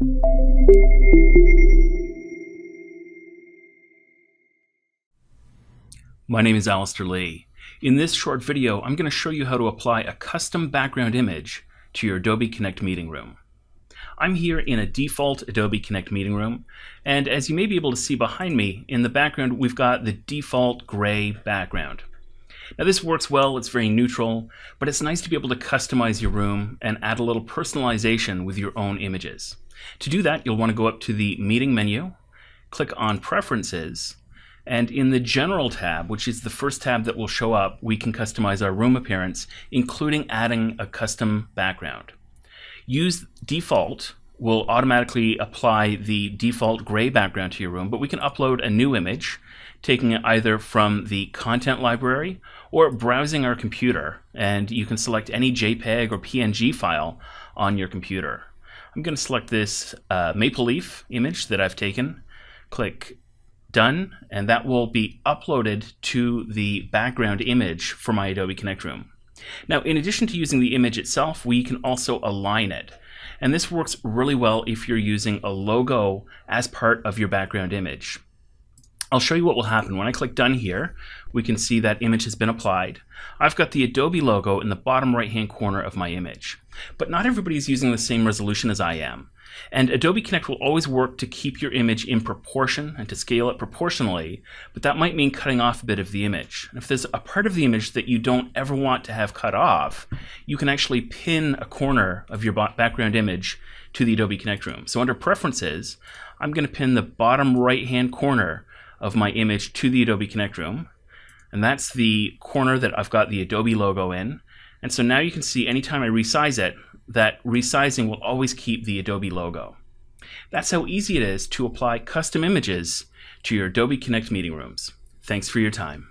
My name is Alistair Lee. In this short video, I'm going to show you how to apply a custom background image to your Adobe Connect meeting room. I'm here in a default Adobe Connect meeting room, and as you may be able to see behind me, in the background we've got the default gray background. Now this works well, it's very neutral, but it's nice to be able to customize your room and add a little personalization with your own images. To do that, you'll want to go up to the Meeting menu, click on Preferences, and in the General tab, which is the first tab that will show up, we can customize our room appearance, including adding a custom background. Use default will automatically apply the default gray background to your room, but we can upload a new image, taking it either from the content library or browsing our computer, and you can select any JPEG or PNG file on your computer. I'm going to select this uh, maple leaf image that I've taken, click done, and that will be uploaded to the background image for my Adobe Connect Room. Now, in addition to using the image itself, we can also align it. And this works really well if you're using a logo as part of your background image. I'll show you what will happen. When I click done here, we can see that image has been applied. I've got the Adobe logo in the bottom right hand corner of my image. But not everybody is using the same resolution as I am. And Adobe Connect will always work to keep your image in proportion and to scale it proportionally, but that might mean cutting off a bit of the image. And if there's a part of the image that you don't ever want to have cut off, you can actually pin a corner of your background image to the Adobe Connect room. So under Preferences, I'm going to pin the bottom right-hand corner of my image to the Adobe Connect room. And that's the corner that I've got the Adobe logo in. And so now you can see anytime I resize it, that resizing will always keep the Adobe logo. That's how easy it is to apply custom images to your Adobe Connect meeting rooms. Thanks for your time.